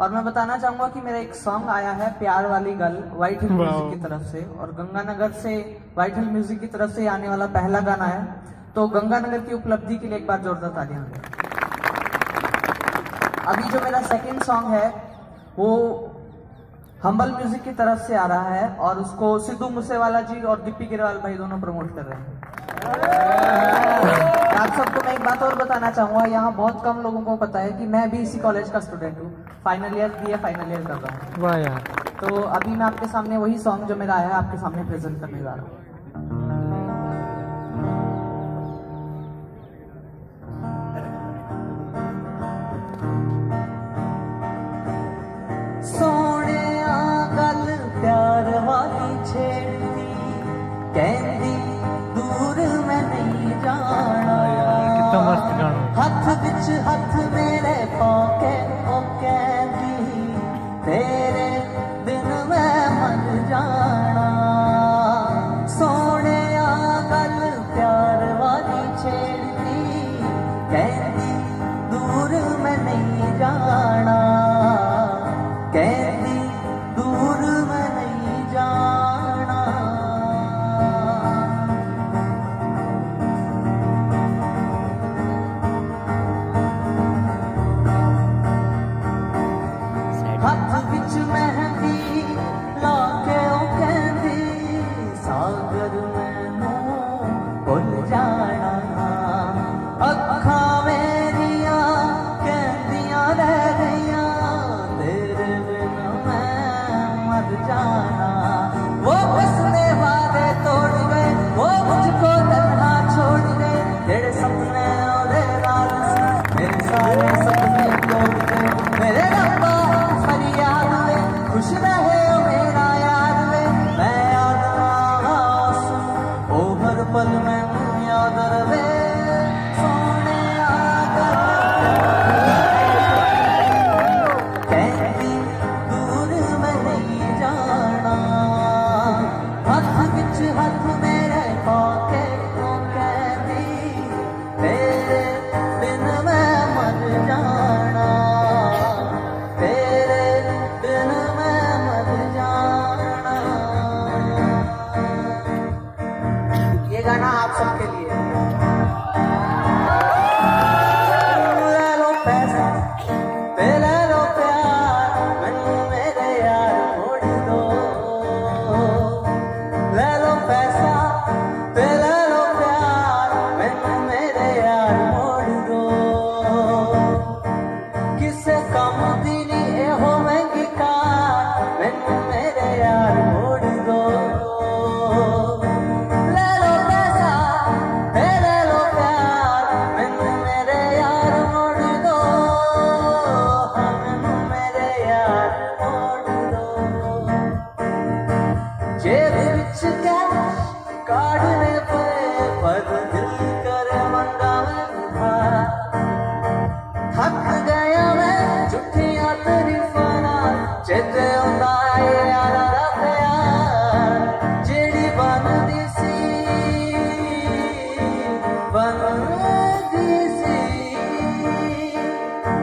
और मैं बताना चाहूँगा कि मेरा एक सॉन्ग आया है प्यार वाली गल व्हाइट हिल म्यूज़िक की तरफ़ से। और गंगानगर से व्हाइट हिल म्यूज़िक की तरफ़ से आने वाला पहला गाना है। तो गंगानगर की उपलब्धि के लिए एक बार जोरदार तालियाँ अभी जो मेरा सेकंड सॉन्ग है वो हम्बल म्यूज़िक की तरफ़ से आ रहा है और उसको सिद्धू मूसेवाला जी और दीपी गिरवाल भाई दोनों प्रमोट कर रहे हैं। आप सबको मैं एक बात और बताना चाहूँगा यहाँ बहुत कम लोगों को पता है कि मैं भी इसी कॉलेज का स्टूडेंट हूँ। final year B A final year कर रहा हूँ वाह यार तो अभी मैं आपके सामने वही सॉन्ग जो मेरा आया है आपके सामने प्रेजेंट करने जा रहा हूँ ਸੋਹਣਿਆ ਗੱਲ ਪਿਆਰ ਵਾਲੀ ਛੇੜਦੀ ਕਹਿੰਦੀ ਦੂਰ ਮੈਂ ਨਹੀਂ ਜਾਣਾ कितना मस्त गाना ਹੱਥ ਵਿੱਚ ਹੱਥ ਮੇਰੇ ਪਾ ਕੇ can be. I'm the Lord. ये गाना आप सबके लिए। ले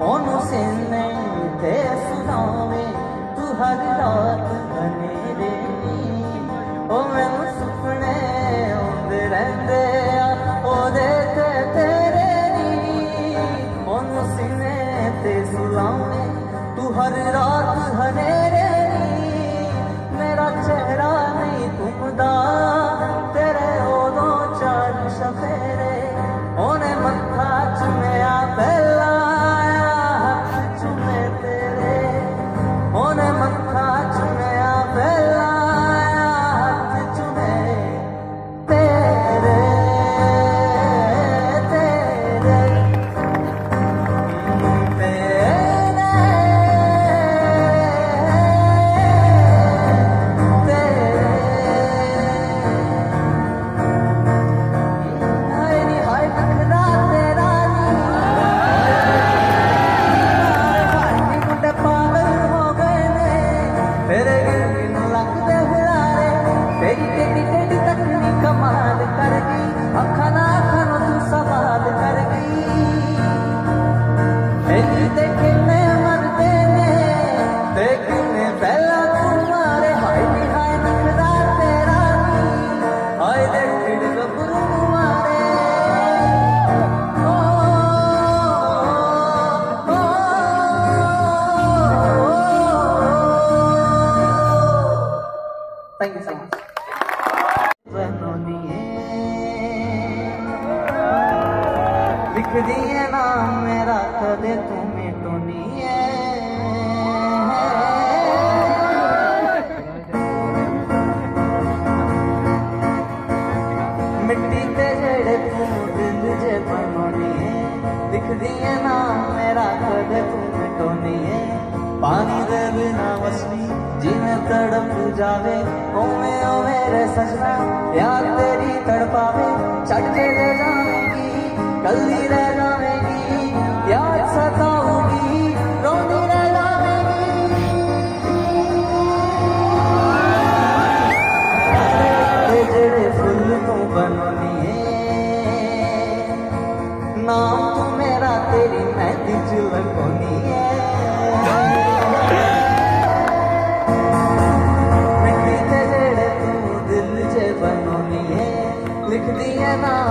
ਉਹਨੂੰ ਸੀਨੇ ਤੇ ਸੁਣਾਵੇਂ ਤੂੰ ਹਰ ਰਾਤ ਹਨੇਰੇ ਨੀ ਉਹ ਮੈਨੂੰ ਸੁਪਨੇ ਆਉਂਦੇ ਰਹਿੰਦੇ। लिख दिए नाम मेरा, कद तुम्हें तो नहीं है। मिट्टी ते जड़े तू दिल जे बनो तो नहीं है। दिखदी है ना मेरा, कद तू तो नहीं है। पानी दे बिना वसनी, जीने तड़प जावे। ओमे ओ मेरे सजना यार तेरी तड़पावे। छड़ दे को बन नाम तू मेरा तेरी मैं दिजल को लिए लिख दिया ना